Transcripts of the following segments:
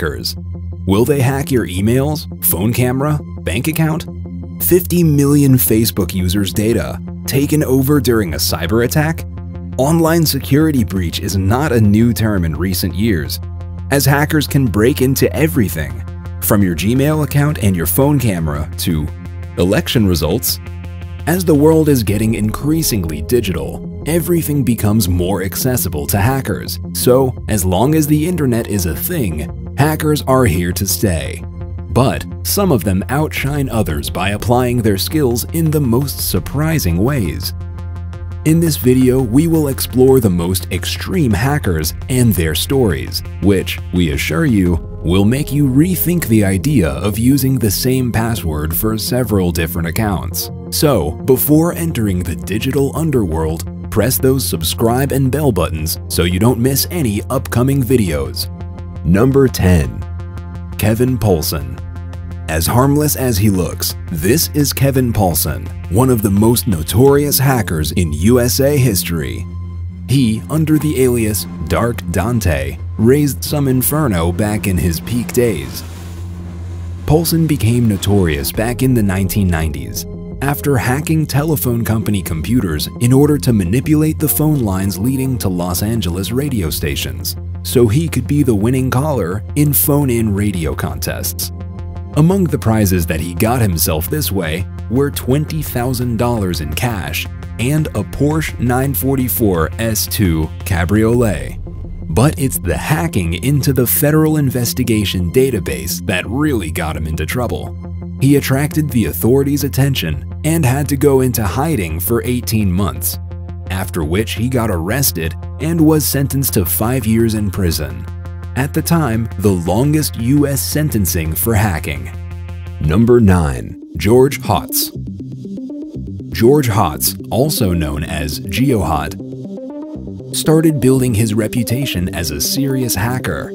hackers. Will they hack your emails, phone camera, bank account? 50 million Facebook users' data taken over during a cyber attack? Online security breach is not a new term in recent years, as hackers can break into everything, from your Gmail account and your phone camera to election results. As the world is getting increasingly digital, everything becomes more accessible to hackers. So, as long as the internet is a thing, hackers are here to stay. But some of them outshine others by applying their skills in the most surprising ways. In this video, we will explore the most extreme hackers and their stories, which, we assure you, will make you rethink the idea of using the same password for several different accounts. So, before entering the digital underworld, press those subscribe and bell buttons so you don't miss any upcoming videos. Number 10. Kevin Poulsen. as harmless as he looks, this is Kevin Poulsen, one of the most notorious hackers in USA history. He, under the alias Dark Dante, raised some inferno back in his peak days. Poulsen became notorious back in the 1990s after hacking telephone company computers in order to manipulate the phone lines leading to Los Angeles radio stations, so he could be the winning caller in phone-in radio contests. Among the prizes that he got himself this way were $20,000 in cash and a Porsche 944 S2 Cabriolet. But it's the hacking into the Federal Investigation Database that really got him into trouble. He attracted the authorities' attention and had to go into hiding for 18 months, after which he got arrested and was sentenced to five years in prison at the time the longest US sentencing for hacking. Number 9. George Hotz George Hotz, also known as GeoHot, started building his reputation as a serious hacker.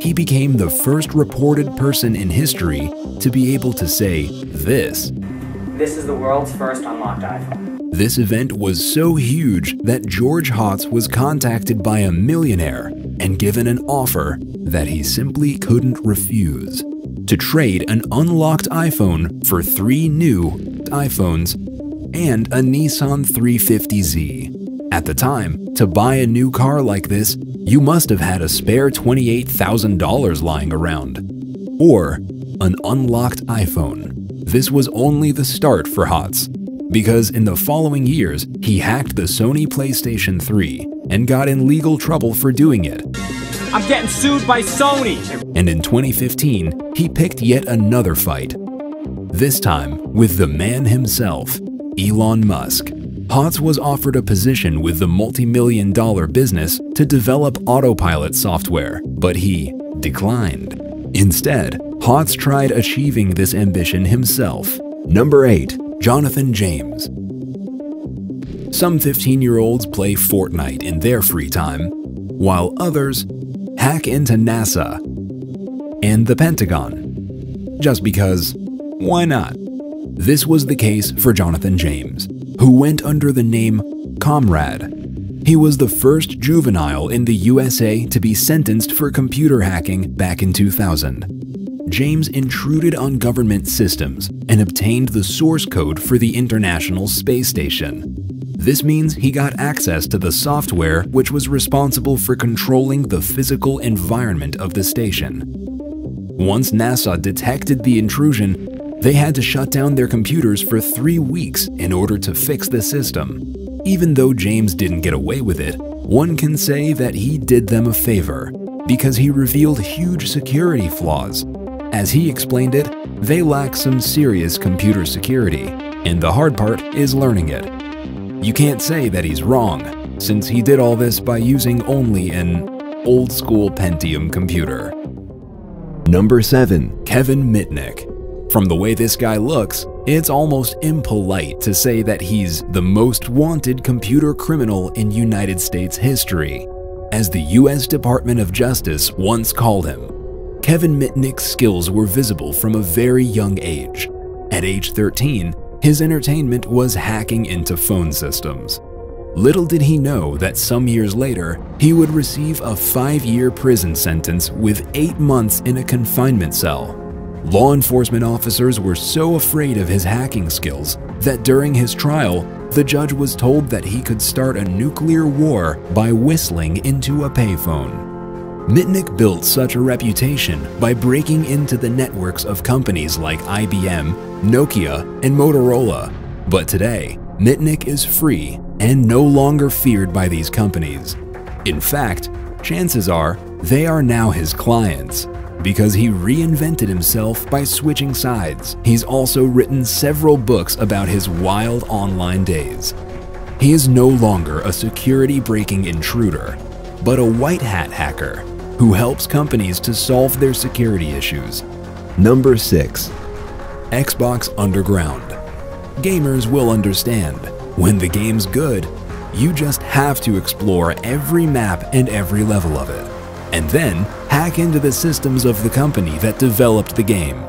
He became the first reported person in history to be able to say this. This is the world's first unlocked iPhone. This event was so huge that George Hotz was contacted by a millionaire and given an offer that he simply couldn't refuse to trade an unlocked iPhone for three new iPhones and a Nissan 350Z. At the time, to buy a new car like this, you must have had a spare $28,000 lying around. Or an unlocked iPhone. This was only the start for Hotz, because in the following years, he hacked the Sony PlayStation 3 and got in legal trouble for doing it. I'm getting sued by Sony! And in 2015, he picked yet another fight. This time with the man himself, Elon Musk. Hotz was offered a position with the multi-million dollar business to develop autopilot software, but he declined. Instead, Hotz tried achieving this ambition himself. Number 8. Jonathan James Some 15-year-olds play Fortnite in their free time, while others hack into NASA and the Pentagon. Just because, why not? This was the case for Jonathan James, who went under the name Comrade. He was the first juvenile in the USA to be sentenced for computer hacking back in 2000. James intruded on government systems and obtained the source code for the International Space Station. This means he got access to the software which was responsible for controlling the physical environment of the station. Once NASA detected the intrusion, they had to shut down their computers for three weeks in order to fix the system. Even though James didn't get away with it, one can say that he did them a favor because he revealed huge security flaws as he explained it, they lack some serious computer security, and the hard part is learning it. You can't say that he's wrong, since he did all this by using only an old-school Pentium computer. Number 7. Kevin Mitnick From the way this guy looks, it's almost impolite to say that he's the most wanted computer criminal in United States history, as the US Department of Justice once called him. Kevin Mitnick's skills were visible from a very young age. At age 13, his entertainment was hacking into phone systems. Little did he know that some years later, he would receive a five-year prison sentence with eight months in a confinement cell. Law enforcement officers were so afraid of his hacking skills that during his trial, the judge was told that he could start a nuclear war by whistling into a payphone. Mitnick built such a reputation by breaking into the networks of companies like IBM, Nokia, and Motorola. But today, Mitnick is free and no longer feared by these companies. In fact, chances are they are now his clients because he reinvented himself by switching sides. He's also written several books about his wild online days. He is no longer a security breaking intruder, but a white hat hacker who helps companies to solve their security issues. Number 6. Xbox Underground Gamers will understand. When the game's good, you just have to explore every map and every level of it and then hack into the systems of the company that developed the game.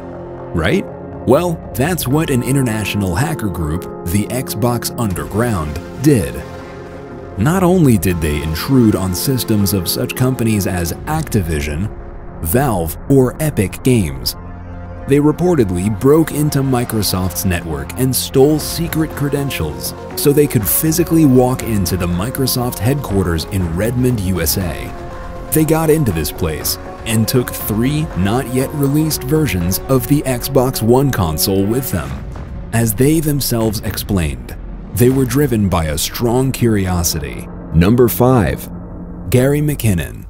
Right? Well, that's what an international hacker group, the Xbox Underground, did. Not only did they intrude on systems of such companies as Activision, Valve, or Epic Games, they reportedly broke into Microsoft's network and stole secret credentials so they could physically walk into the Microsoft headquarters in Redmond, USA they got into this place and took three not yet released versions of the Xbox One console with them. As they themselves explained, they were driven by a strong curiosity. Number 5. Gary McKinnon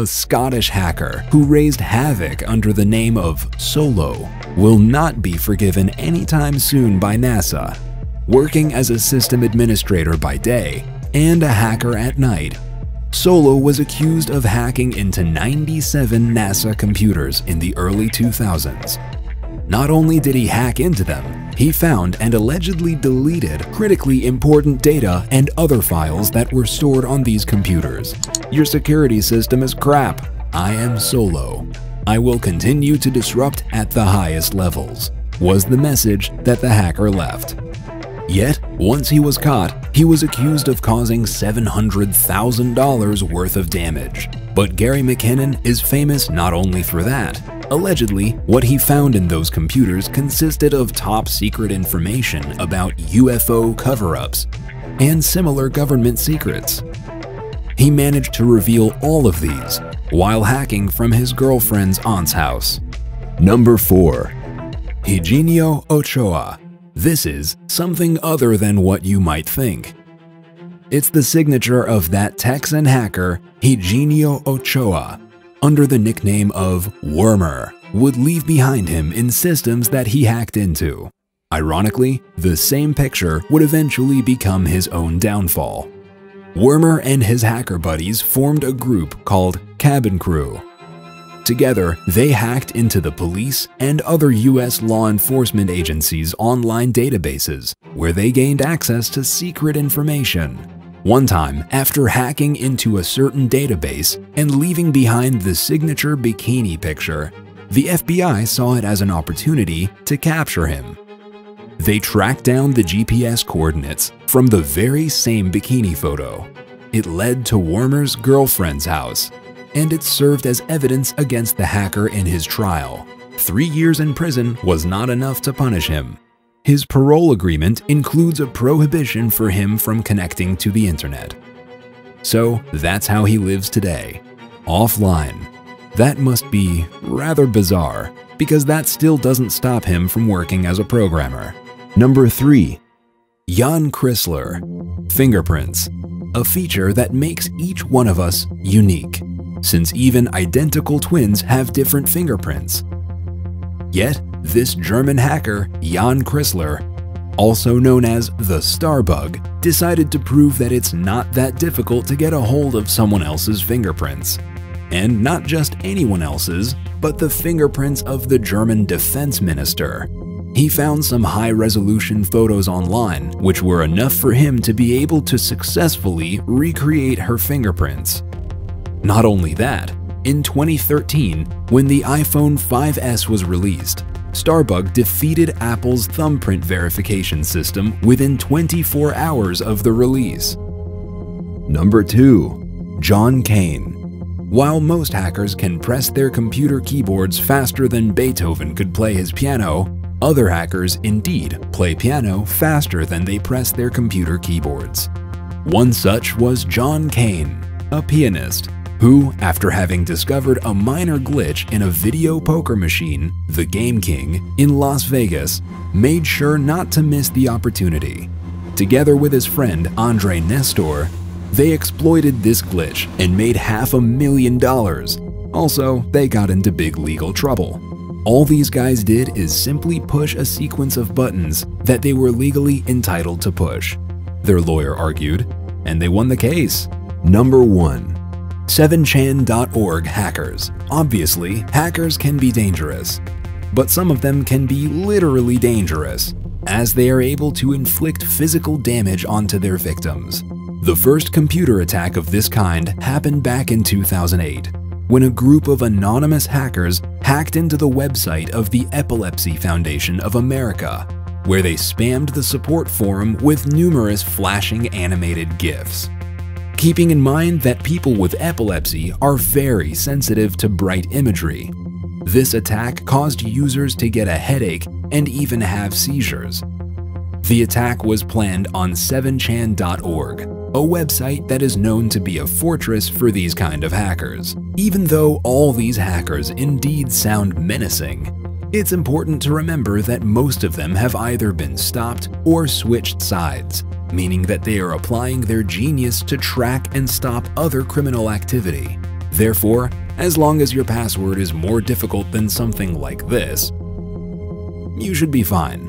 a Scottish hacker who raised havoc under the name of Solo, will not be forgiven anytime soon by NASA. Working as a system administrator by day and a hacker at night, Solo was accused of hacking into 97 NASA computers in the early 2000s. Not only did he hack into them, he found and allegedly deleted critically important data and other files that were stored on these computers. Your security system is crap. I am Solo. I will continue to disrupt at the highest levels, was the message that the hacker left. Yet, once he was caught, he was accused of causing $700,000 worth of damage. But Gary McKinnon is famous not only for that. Allegedly, what he found in those computers consisted of top secret information about UFO cover-ups and similar government secrets. He managed to reveal all of these while hacking from his girlfriend's aunt's house. Number 4. Higinio Ochoa this is something other than what you might think. It's the signature of that Texan hacker, Higinio Ochoa, under the nickname of Wormer, would leave behind him in systems that he hacked into. Ironically, the same picture would eventually become his own downfall. Wormer and his hacker buddies formed a group called Cabin Crew, Together, they hacked into the police and other U.S. law enforcement agencies' online databases, where they gained access to secret information. One time, after hacking into a certain database and leaving behind the signature bikini picture, the FBI saw it as an opportunity to capture him. They tracked down the GPS coordinates from the very same bikini photo. It led to Wormer's girlfriend's house, and it served as evidence against the hacker in his trial. Three years in prison was not enough to punish him. His parole agreement includes a prohibition for him from connecting to the internet. So that's how he lives today, offline. That must be rather bizarre, because that still doesn't stop him from working as a programmer. Number 3. Jan Krissler Fingerprints, a feature that makes each one of us unique since even identical twins have different fingerprints. Yet, this German hacker, Jan Krissler, also known as the Starbug, decided to prove that it's not that difficult to get a hold of someone else's fingerprints. And not just anyone else's, but the fingerprints of the German defense minister. He found some high-resolution photos online, which were enough for him to be able to successfully recreate her fingerprints. Not only that, in 2013, when the iPhone 5S was released, Starbug defeated Apple's thumbprint verification system within 24 hours of the release. Number 2. John Kane While most hackers can press their computer keyboards faster than Beethoven could play his piano, other hackers indeed play piano faster than they press their computer keyboards. One such was John Kane, a pianist who, after having discovered a minor glitch in a video poker machine, the Game King, in Las Vegas, made sure not to miss the opportunity. Together with his friend Andre Nestor, they exploited this glitch and made half a million dollars. Also, they got into big legal trouble. All these guys did is simply push a sequence of buttons that they were legally entitled to push. Their lawyer argued, and they won the case. Number 1. 7chan.org hackers. Obviously, hackers can be dangerous, but some of them can be literally dangerous, as they are able to inflict physical damage onto their victims. The first computer attack of this kind happened back in 2008, when a group of anonymous hackers hacked into the website of the Epilepsy Foundation of America, where they spammed the support forum with numerous flashing animated GIFs keeping in mind that people with epilepsy are very sensitive to bright imagery. This attack caused users to get a headache and even have seizures. The attack was planned on 7chan.org, a website that is known to be a fortress for these kind of hackers. Even though all these hackers indeed sound menacing, it's important to remember that most of them have either been stopped or switched sides, meaning that they are applying their genius to track and stop other criminal activity. Therefore, as long as your password is more difficult than something like this, you should be fine.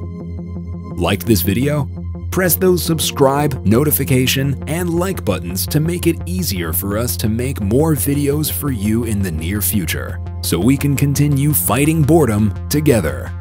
Liked this video? Press those subscribe, notification, and like buttons to make it easier for us to make more videos for you in the near future, so we can continue fighting boredom together.